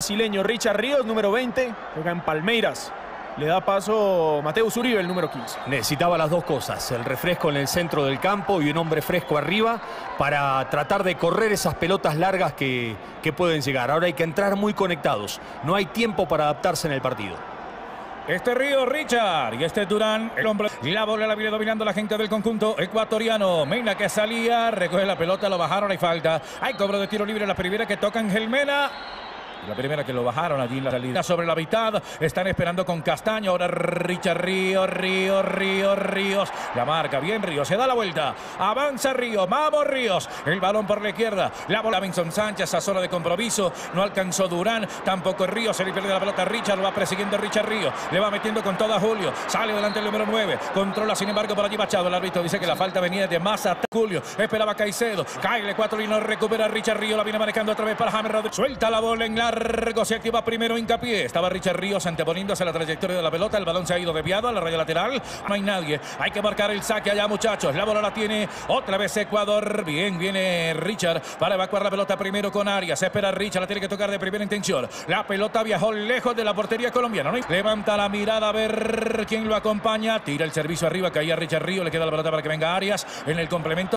brasileño Richard Ríos, número 20, juega en Palmeiras. Le da paso Mateus Uribe, el número 15. Necesitaba las dos cosas, el refresco en el centro del campo y un hombre fresco arriba para tratar de correr esas pelotas largas que, que pueden llegar. Ahora hay que entrar muy conectados, no hay tiempo para adaptarse en el partido. Este Río Richard y este Durán, el hombre. La bola la viene dominando la gente del conjunto ecuatoriano. Mena que salía, recoge la pelota, lo bajaron, hay falta. Hay cobro de tiro libre, la primera que toca Ángel Mena. La primera que lo bajaron allí en la salida sobre la mitad. Están esperando con Castaño. Ahora Richard Ríos, Ríos, Ríos, Ríos. La marca bien Ríos. Se da la vuelta. Avanza Ríos. Vamos Ríos. El balón por la izquierda. La bola Vincent Sánchez a zona de compromiso. No alcanzó Durán. Tampoco Ríos. Se le pierde la pelota. Richard lo va persiguiendo Richard Ríos. Le va metiendo con toda Julio. Sale delante el número 9. Controla sin embargo por allí Machado. El árbitro dice que la falta venía de más hasta Julio. Esperaba Caicedo. El 4 y no recupera Richard Ríos. La viene manejando otra vez para Rodríguez. Suelta la bola en la largo se activa primero hincapié. Estaba Richard Ríos anteponiéndose a la trayectoria de la pelota. El balón se ha ido desviado a la raya lateral. No hay nadie. Hay que marcar el saque allá, muchachos. La bola la tiene otra vez Ecuador. Bien, viene Richard para evacuar la pelota primero con Arias. Espera Richard, la tiene que tocar de primera intención. La pelota viajó lejos de la portería colombiana. Levanta la mirada a ver quién lo acompaña. Tira el servicio arriba, caía Richard Ríos. Le queda la pelota para que venga Arias en el complemento.